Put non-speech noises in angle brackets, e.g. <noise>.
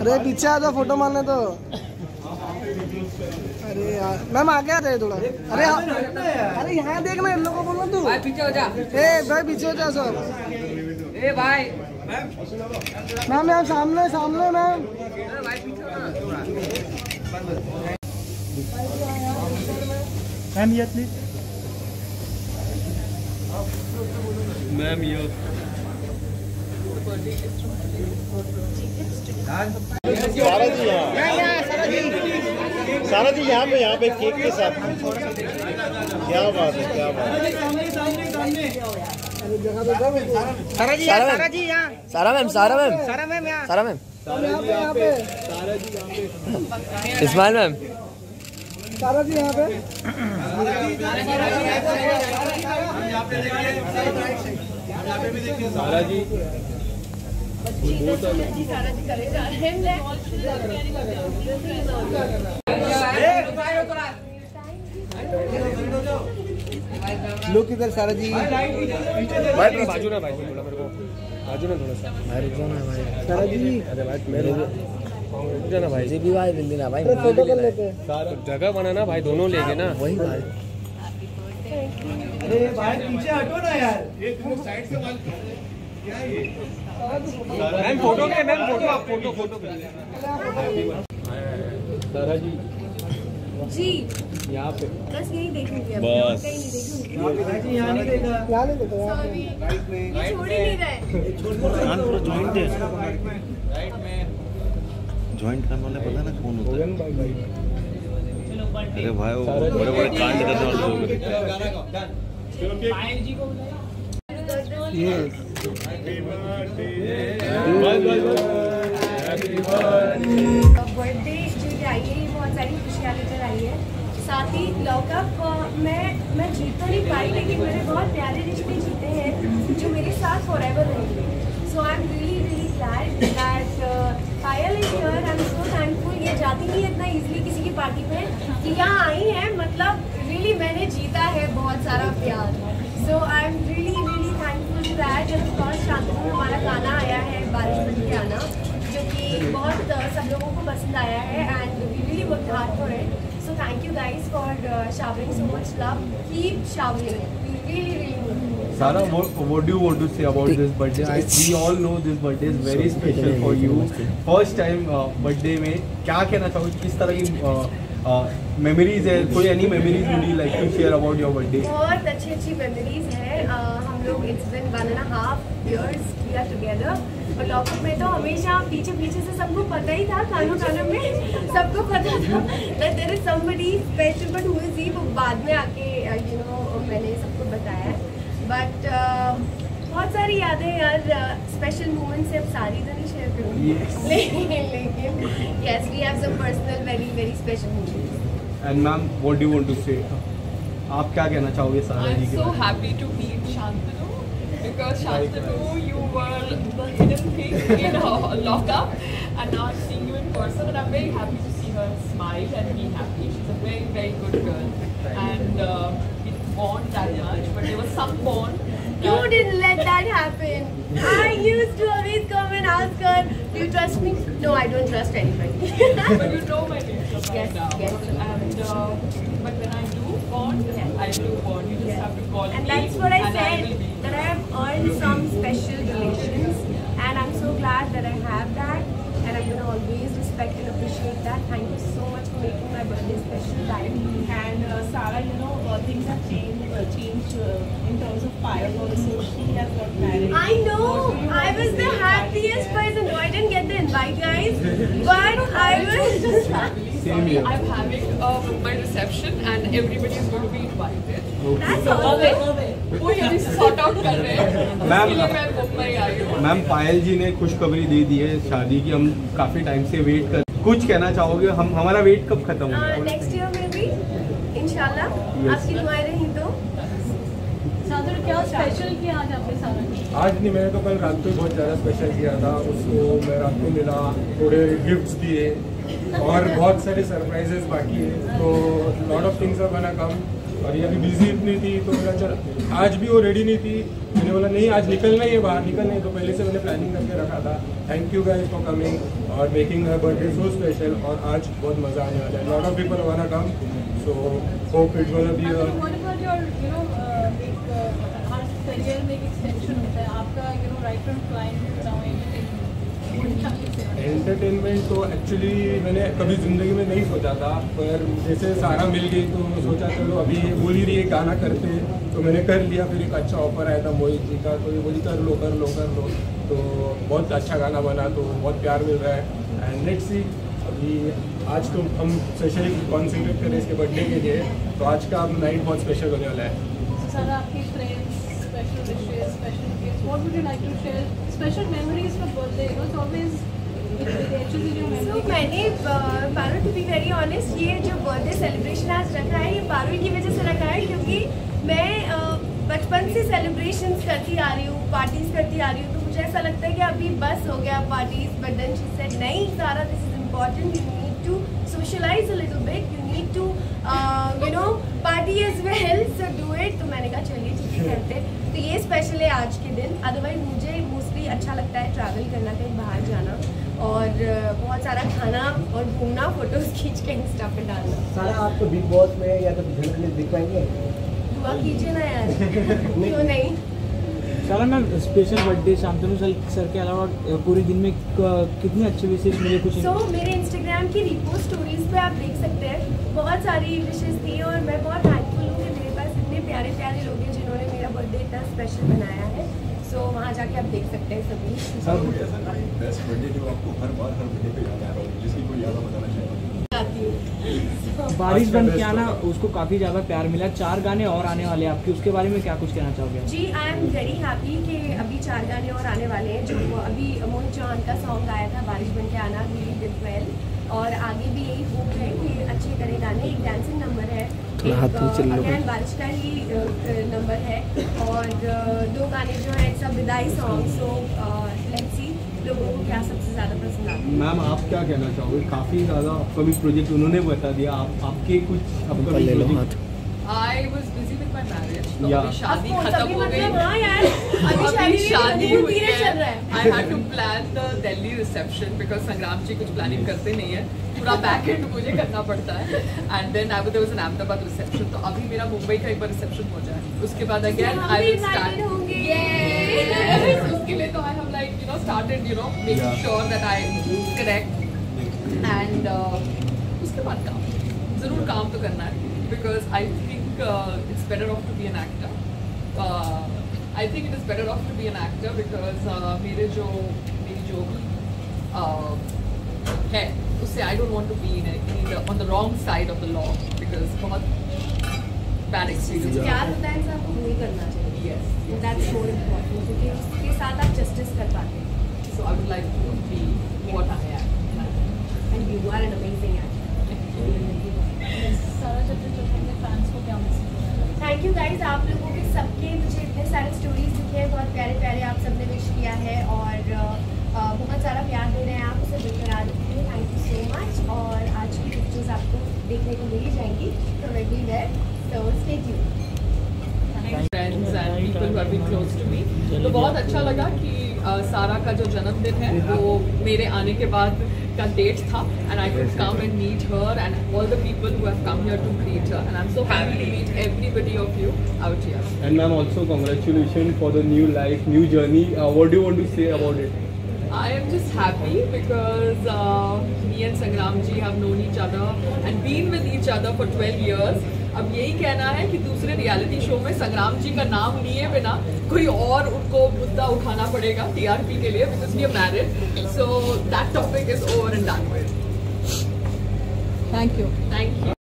अरे पीछे आ जाओ फ़ोटो मारने तो। अरे यार मैम आगे आ जाए थोड़ा। अरे हाँ- अरे यहाँ देखना इन लोगों को बोलो तू। भाई पीछे हो जा। ए भाई पीछे हो जा सब। ए भाई। मैम मैम सामने सामने मैम। अरे भाई पीछे ना थोड़ा मैम ये प्लीज़ मैम ये सारा जी यहाँ सारा जी यहाँ पे यहाँ पे केक के साथ। क्या बात है क्या बात है। सारा जी सारा जी यहाँ। सारा मैम सारा मैम। सारा मैम यहाँ। सारा मैम। इस्माइल मैम। सारा जी यहाँ पे। सारा जी लोग किधर सारा जी भाई बाजू ना भाई थोड़ा मेरे को। बाजू ना थोड़ा सा। भाई रुक जाओ ना भाई। सारा जी। अरे भाई मेरे रुक जाना भाई जी भी भाई मिल भाई फ़ोटो कर लेते। हैं सारा जगह बनाना भाई दोनों लेंगे ना। वही भाई। मैम फ़ोटो के मैम फ़ोटो आप फ़ोटो फ़ोटो सारा जी। जी। यहाँ पे। बस यही देखूँगी बस। नहीं यहाँ नहीं देखो? यहाँ पे। सॉरी ये छोड़ ही नहीं रहे। जॉइंट है ज्वाइंट करने वाले पता ना कौन होता है? अरे भाई वो बड़े बड़े कांड करने वाले लोग हैं। बर्थडे जो आई है ये बहुत सारी खुशियाँ लेकर आई है साथ ही लॉकअप मैं मैं जीत तो नहीं पाई लेकिन मैंने बहुत प्यारे रिश्ते जीते हैं जो मेरे साथ फॉर एवर रहेंगे so I am really really glad that Payal is here I am so thankful ये जाती नहीं इतना इजीली किसी की पार्टी पे कि यहाँ आई है मतलब रियली मैंने जीता है बहुत सारा प्यार so I am really that जब बहुत हमारा गाना आया है बारिश बन के आना जो कि बहुत uh, सब लोगों को पसंद आया है and we really work hard for it so thank you guys for so much love keep showering we really really. Sara, what, what do you want to say about this birthday? I, we all know this birthday is very special for you. First time uh, birthday में क्या कहना चाहोगे किस तरह की memories है कोई any memories you like to share about your birthday बहुत अच्छी अच्छी मेमोरीज हैं uh, it's been one and half years we are together और लॉकअप में तो हमेशा पीछे पीछे से सबको पता ही था कानों कानों में। सबको पता था that there is somebody special but who is he वो बाद में आके यू नो मैंने सबको बताया। बट बहुत सारी यादें यार स्पेशल मोमेंट्स से अब सारी तो नहीं शेयर करूँगी। <laughs> लेकिन लेकिन yes we have some personal very very special moments and ma'am what do you want to say आप क्या कहना चाहोगे सारा जी I'm के so बारे में? happy to meet Shantanu. Because Shantanu, you were the hidden thing in a lockup, and now I'm seeing you in person, and I'm very happy to see her smile and be happy. She's a very, very good girl, and uh, we didn't bond that much, but there was some bond. You didn't let that happen. I used to always come and ask her, Do you trust me? No, I don't trust anybody. but you know my by Yes, now. yes. And uh, but when I do bond, I do bond. You just have to call and me, that's what I and said, I earn some special relations and I'm so glad that I have that and I'm going to always respect and appreciate that. Thank you so much for making my birthday special time. And uh, Sarah, you know, uh, things have changed, uh, changed uh, in terms of fireworks, so she has got married. I know! I was the happiest person. No, I didn't get the invite, guys, but I was just happy. Sorry, I'm having uh, my reception and everybody is going to be invited. That's all. Love it. Oh yeah, this is इसलिए मैं मुंबई आई हूँ। Ma'am Payal ji ने खुशखबरी दे दी है शादी की। हम काफ़ी टाइम से वेट कर कुछ कहना चाहोगे? हम हमारा वेट कब खत्म होगा? नेक्स्ट ईयर में भी इंशाल्लाह आपकी दुआएँ रही तो। क्या स्पेशल किया आज आपके साथ आज नहीं मैंने तो कल रात को बहुत ज़्यादा स्पेशल किया था। उसको मैं रात को मिला थोड़े गिफ्ट्स दिए और बहुत सारे सरप्राइजेस बाकी है। तो लॉट ऑफ़ थिंग्स आर बना कम और ये अभी बिज़ी इतनी थी तो मेरा चल आज भी वो रेडी नहीं थी। मैंने बोला नहीं आज निकलना ही है बाहर निकलना ही। तो पहले से मैंने प्लानिंग करके रखा था। Thank you guys for coming और making her birthday so special और आज बहुत मज़ा आने वाला है। Lot of people wanna come so hope it gonna be career में एक एक्सटेंशन होता है। आपका. एंटरटेनमेंट तो एक्चुअली मैंने कभी ज़िंदगी में नहीं सोचा था, पर जैसे सारा मिल गई तो सोचा, चलो, अभी ये बोल ही रही है, गाना करते तो मैंने कर लिया, फिर एक अच्छा ऑफ़र आया था मोहित जी का तो ये बोली, कर लो कर लो कर लो। तो बहुत अच्छा गाना बना तो बहुत प्यार मिल रहा है। एंड लेट्स सी अभी आज तो हम स्पेशली कॉन्सेंट्रेट करें इसके बर्थडे के लिए तो आज का नाइट बहुत स्पेशल होने वाला है। मैंने Parul to be very honest ये जो बर्थडे सेलिब्रेशन आज रखा है, ये पारुल की वजह से रखा है क्योंकि मैं बचपन से सेलिब्रेशंस करती आ रही हूँ पार्टीज़ करती आ रही हूँ तो मुझे ऐसा लगता है कि अभी बस हो गया parties but then she said नहीं, Sara this is important you need to socialize bit you need to you know party as well so do it तो मैंने कहा, चलिए है, करते तो ये स्पेशल है आज के दिन अदरवाइज़ मुझे मोस्टली अच्छा लगता है ट्रैवल करना, कहीं बाहर जाना। और बहुत सारा खाना और घूमना फ़ोटोज़ खींच के इंस्टा पे डालना। सारा आपको बिग बॉस में या तो झलक में दिख पाएँगे? दुआ कीजिए ना यार। <laughs> क्यों नहीं? Sara ma'am special birthday Shantanu sir sir के अलावा पूरे दिन में कितने अच्छे विशेष मिले कुछ सो so, मेरे इंस्टाग्राम की रिपोस्ट स्टोरीज पे आप देख सकते हैं। बहुत सारी विशेष थी और मैं बहुत थैंकफुल हूँ कि मेरे पास इतने प्यारे प्यारे लोग हैं जिन्होंने मेरा बर्थडे इतना स्पेशल बनाया है। सो वहाँ जाके आप देख सकते हैं सभी। बेस्ट बर्थडे जो आपको हर बार हर बर्थडे पे याद आ रहा हो जिसकी कोई याद बताना चाहिए <laughs> बारिश बन के आना उसको काफ़ी ज़्यादा प्यार मिला। चार गाने और आने वाले हैं आपके। उसके बारे में क्या कुछ कहना चाहोगे? जी आई एम वेरी हैप्पी कि अभी चार गाने और आने वाले हैं जो अभी मोहित चौहान का सॉन्ग आया था बारिश बन के आना रियली डिड वेल और आगे भी यही होप है कि अच्छे करें गाने। एक डांसिंग नंबर है। थोड़ा हाथ नीचे लो। अगेन बारिश का ही नंबर है और दो गाने जो हैं सब विदाई सॉन्ग सो लेट्स सी लोगों को क्या सबसे ज़्यादा पसंद आता है। मैम आप क्या कहना चाहोगे? काफ़ी ज़्यादा अपकमिंग प्रोजेक्ट उन्होंने बता दिया। आप आपके कुछ upcoming project I was busy with my marriage. तो अभी शादी खत्म हो गई। मतलब हाँ यार अभी शादी हुई धीरे चल रहा है। I had to plan the Delhi reception because Sangram ji कुछ प्लानिंग करते नहीं है। पूरा बैक एंड मुझे करना पड़ता है। And then I was an Ahmedabad reception तो अभी मेरा मुंबई का एक बार रिसेप्शन हो जाए। उसके बाद अगेन आई विल स्टार्ट! उसके लिए तो I have like you know started you know making sure that I correct and उसके बाद काम। ज़रूर काम तो करना है। Because I think it's better off to be an actor I think it is better off to be an actor because मेरे जो मेरी जो भी uh, है उससे I don't want to be in on the wrong side of the law because बहुत bad experience प्यार होता है इंसान को वही करना चाहिए यस दैट्स मोर इम्पोर्टेंट क्योंकि उसके साथ आप जस्टिस कर पाते हैं so I would like to be what I am and you are an amazing actor Sara Thank you guys आप लोगों के सबके मुझे इतने सारे स्टोरीज दिखे हैं बहुत प्यारे प्यारे आप सबने विश किया है और अ, अ, बहुत सारा प्यार दे रहे हैं आप उसे बरकरार रखिए थैंक यू सो मच और आज की पिक्चर्स आपको देखने को मिल ही जाएँगी तो रेडी वेयर तो stay tuned friends and people who been close to me तो बहुत अच्छा लगा कि अ, सारा का जो जन्मदिन है वो मेरे आने के बाद का डेट था and I could come and meet her and all the people who have come here to greet her and I am so happy to meet everybody of you out here ma'am, also congratulations for the new life, new journey. Uh, what do you want to say about it? I am just happy because uh, me and Sangram ji have known each other and been with each other for 12 years. अब यही कहना है कि दूसरे reality show में संग्राम जी का नाम लिए बिना कोई और उनको मुद्दा उठाना पड़ेगा टीआरपी के लिए because we are married so that topic is over and done with thank you thank you